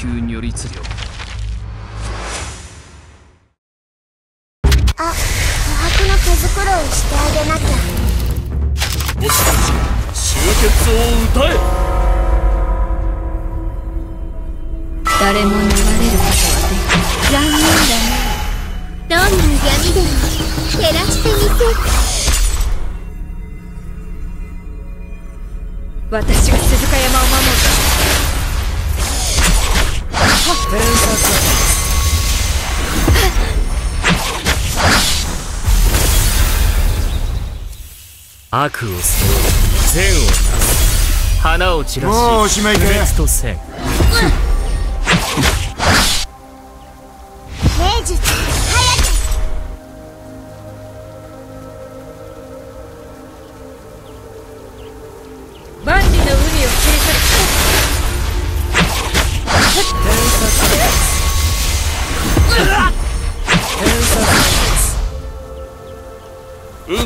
球如律令あ琥珀の毛づくろいしてあげなきゃ。星たち集結を歌え。誰も逃れることはできない残念だねどんな闇でも照らしてみせ私が鈴鹿悪を背負い善を。なす花を散らしもうおしまいか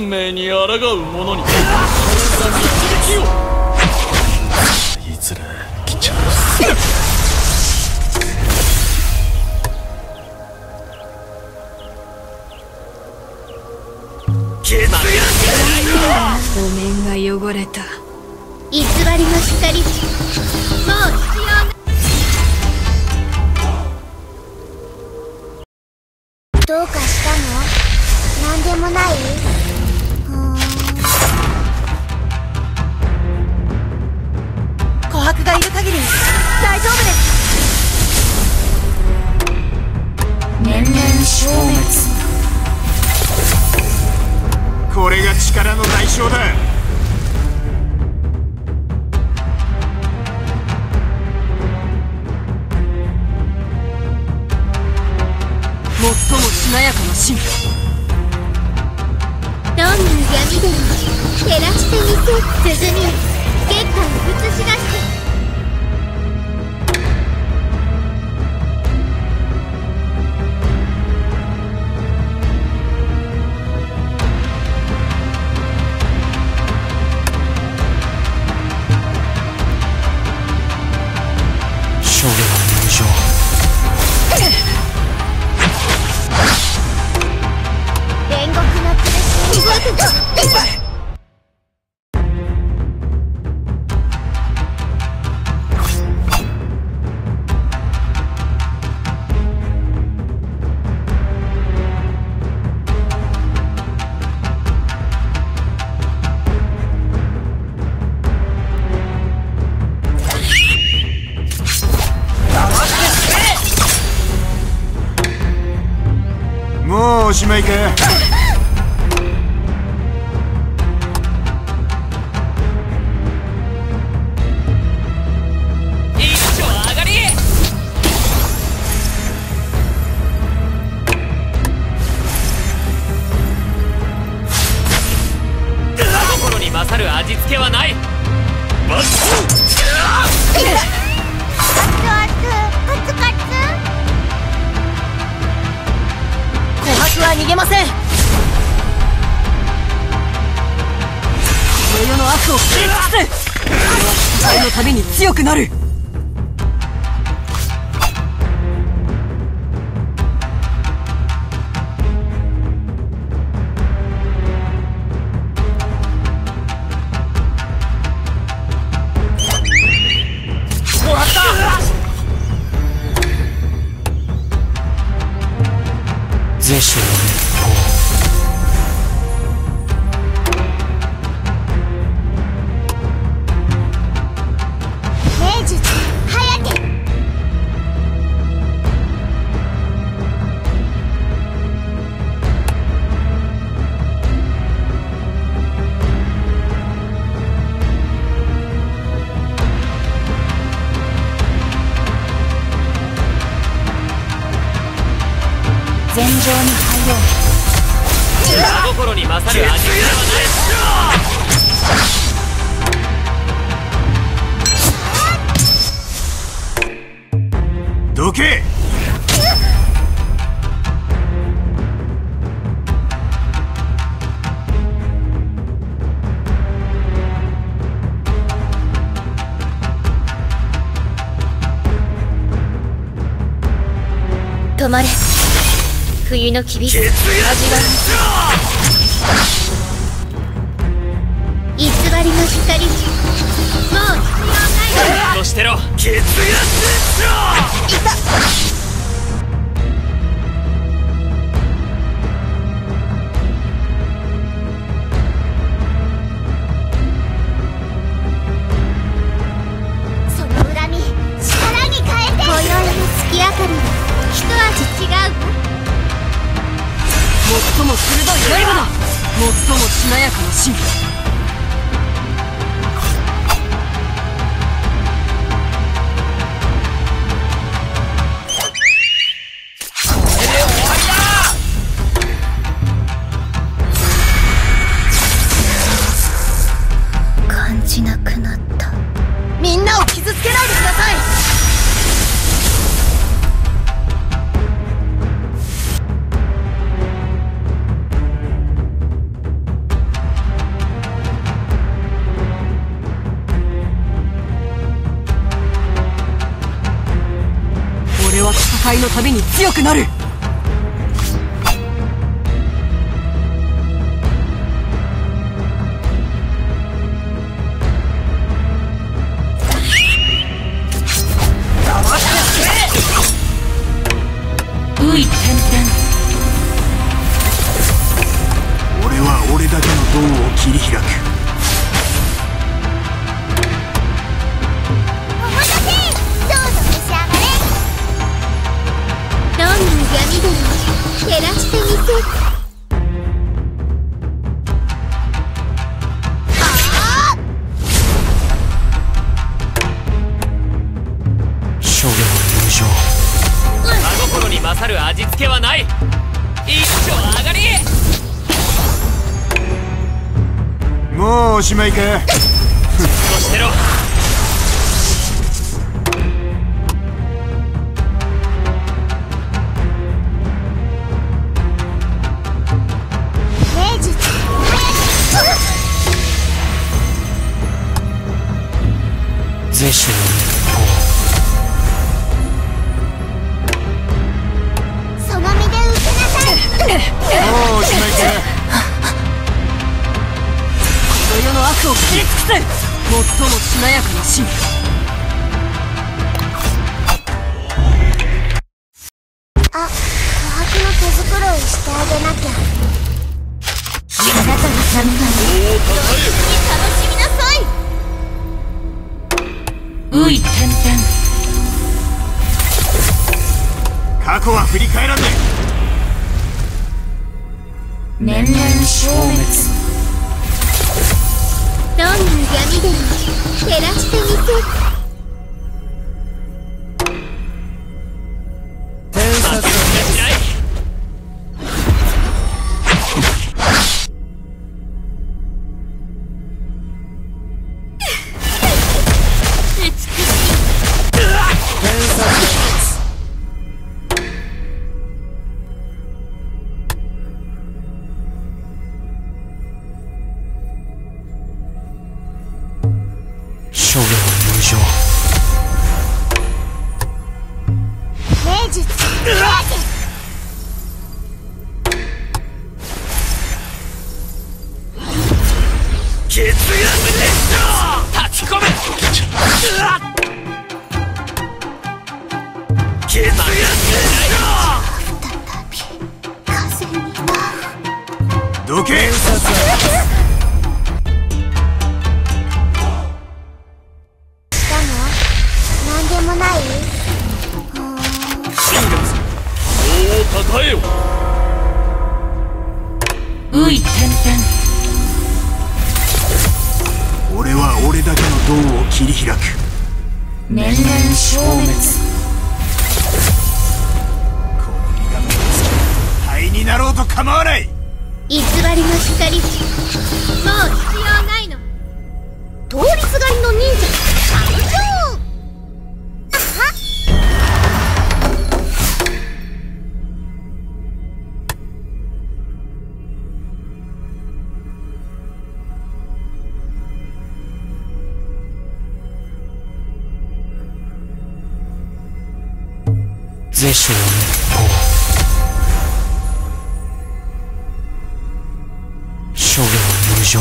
運命に抗う者に。神さんに響きをいずれ来ちゃくお面が汚れた。偽りの光。もうれが力の代償だ。最もしなやかな進どんな闇でも照らしてみせ鼓しまいか勝る味付けはない。バッ琥珀は逃げません。この世の悪を切り尽くす俺は世のために強くなる。戦場に入ろう。真心に勝る味付けはないどけ。止まれ冬の厳しさ。味わい偽りの光もう必要ない。としてろし強くなる。照らしてみせあ諸行無常真心に勝る味付けはない一丁上がりもうおしまいかふっとして。ろせ最もしなやかな芯あ琥珀の手袋をしてあげなきゃ。あなたのためなの楽しみなさい。ういてんてん。過去は振り返らね年々消滅どんな闇でも照らしてみせる。どけ。うしたの？なんでもない？真月王をたたえよういてんてん。俺は俺だけの道を切り開く。年々消滅。この身が目をつき灰になろうと構わない偽りの光。もう必要ないの。通りすがりの忍者。参上あは是種の滅法情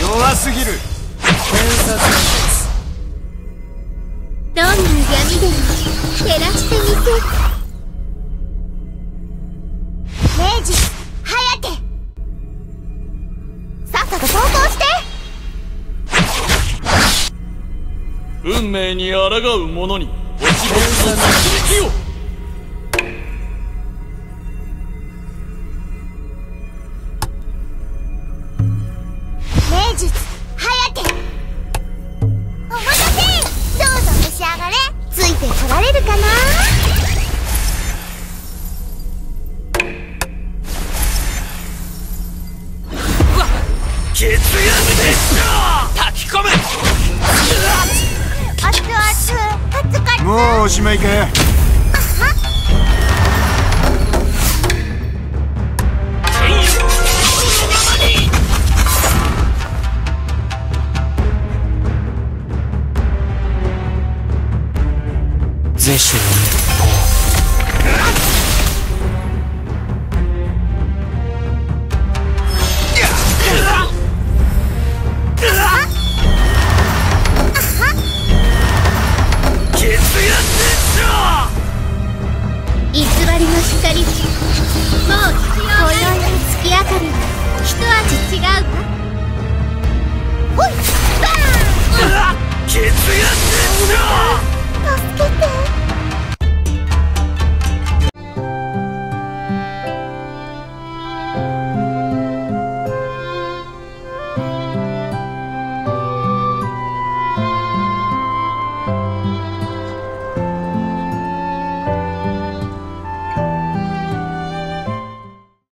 弱すぎる。どんな闇でも照らしてみせる。明治早けさっさと投稿して。運命に抗う者に落ち僕の殺撃をおしまいか助けて。